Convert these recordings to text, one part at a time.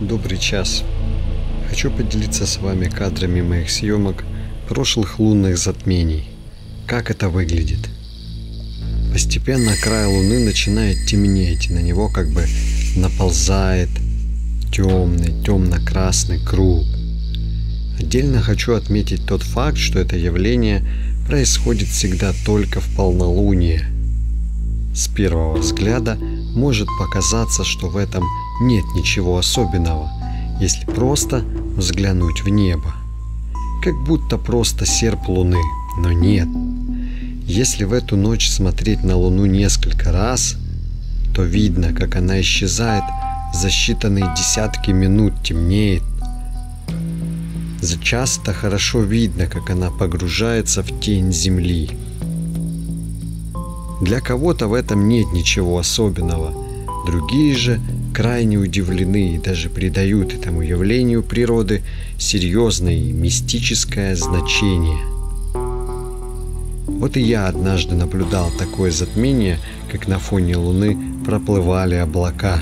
Добрый час. Хочу поделиться с вами кадрами моих съемок прошлых лунных затмений. Как это выглядит? Постепенно край Луны начинает темнеть, на него как бы наползает темный, темно-красный круг. Отдельно хочу отметить тот факт, что это явление происходит всегда только в полнолуние. С первого взгляда может показаться, что в этом нет ничего особенного, если просто взглянуть в небо. Как будто просто серп луны, но нет. Если в эту ночь смотреть на луну несколько раз, то видно, как она исчезает за считанные десятки минут темнеет. За хорошо видно, как она погружается в тень земли. Для кого-то в этом нет ничего особенного. Другие же крайне удивлены и даже придают этому явлению природы серьезное и мистическое значение. Вот и я однажды наблюдал такое затмение, как на фоне Луны проплывали облака.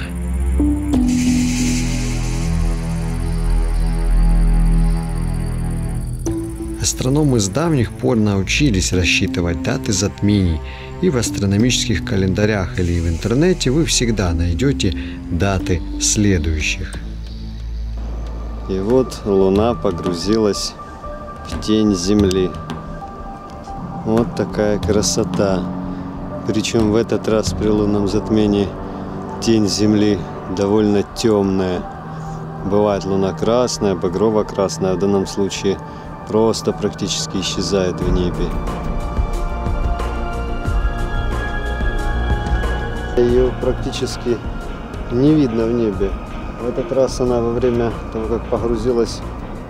Астрономы с давних пор научились рассчитывать даты затмений – и в астрономических календарях или в интернете вы всегда найдете даты следующих. И вот Луна погрузилась в тень Земли. Вот такая красота. Причем в этот раз при лунном затмении тень Земли довольно темная. Бывает луна красная, багрово-красная, в данном случае просто практически исчезает в небе. Ее практически не видно в небе. В этот раз она во время того, как погрузилась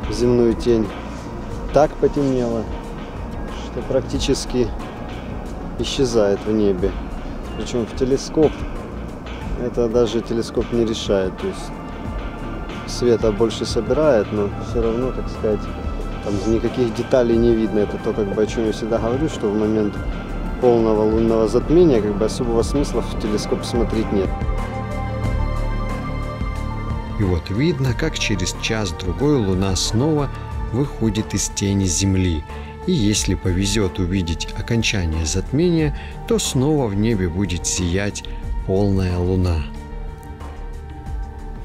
в земную тень, так потемнела, что практически исчезает в небе. Причем в телескоп это даже телескоп не решает. То есть света больше собирает, но все равно, так сказать, там никаких деталей не видно. Это то, как бы, о чем я всегда говорю, что в момент полного лунного затмения как бы особого смысла в телескоп смотреть нет. И вот видно, как через час-другой Луна снова выходит из тени Земли. И если повезет увидеть окончание затмения, то снова в небе будет сиять полная Луна.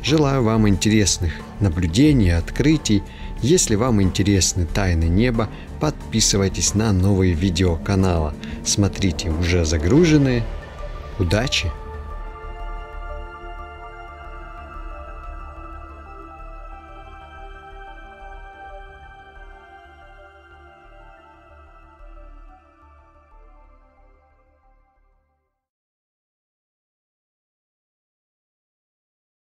Желаю вам интересных наблюдений, открытий. Если вам интересны тайны неба, подписывайтесь на новые видео канала. Смотрите уже загруженные. Удачи!